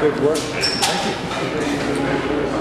Good work. Thank you.